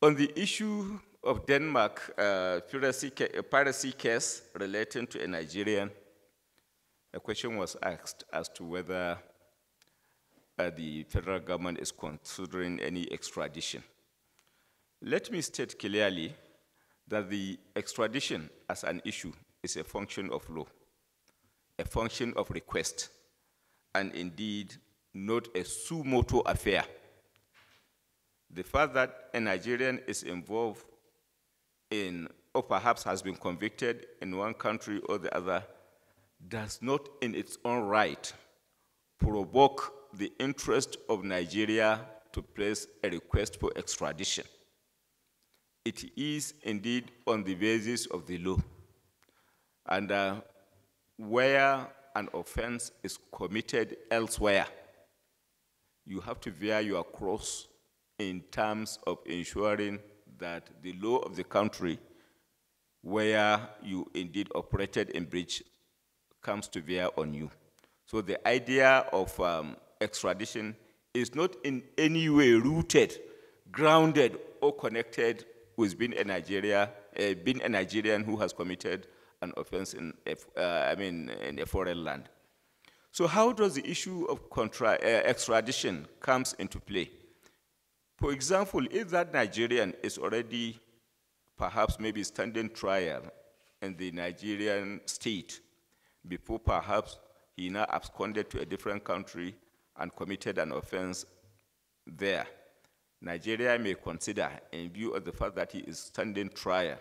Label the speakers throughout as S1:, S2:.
S1: On the issue of Denmark uh, piracy, piracy case relating to a Nigerian, a question was asked as to whether uh, the federal government is considering any extradition. Let me state clearly that the extradition as an issue is a function of law, a function of request, and indeed not a suo motu affair. The fact that a Nigerian is involved in, or perhaps has been convicted in one country or the other, does not in its own right provoke the interest of Nigeria to place a request for extradition. It is indeed on the basis of the law. And uh, where an offense is committed elsewhere, you have to bear your cross in terms of ensuring that the law of the country where you indeed operated in breach comes to bear on you. So the idea of um, extradition is not in any way rooted, grounded, or connected with being a Nigeria, uh, being a Nigerian who has committed an offense in, a, uh, I mean, in a foreign land. So how does the issue of contra, uh, extradition comes into play? For example, if that Nigerian is already perhaps maybe standing trial in the Nigerian state before perhaps he now absconded to a different country and committed an offense there, Nigeria may consider, in view of the fact that he is standing trial,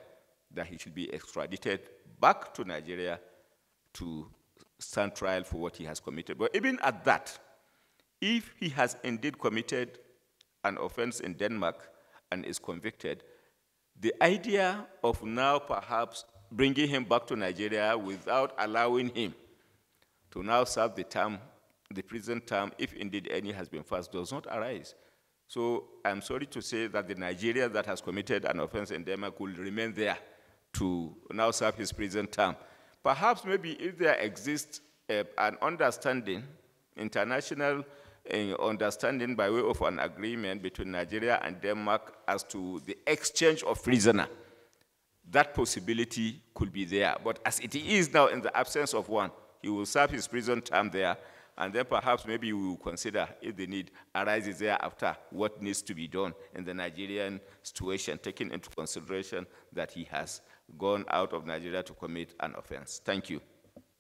S1: that he should be extradited back to Nigeria to stand trial for what he has committed. But even at that, if he has indeed committed an offense in Denmark and is convicted, the idea of now perhaps bringing him back to Nigeria without allowing him to now serve the term, the prison term, if indeed any has been passed, does not arise. So I'm sorry to say that the Nigerian that has committed an offense in Denmark will remain there to now serve his prison term. Perhaps maybe if there exists uh, an understanding, international understanding by way of an agreement between Nigeria and Denmark as to the exchange of prisoner. That possibility could be there. But as it is now, in the absence of one, he will serve his prison term there, and then perhaps maybe we will consider if the need arises thereafter what needs to be done in the Nigerian situation, taking into consideration that he has gone out of Nigeria to commit an offense. Thank you.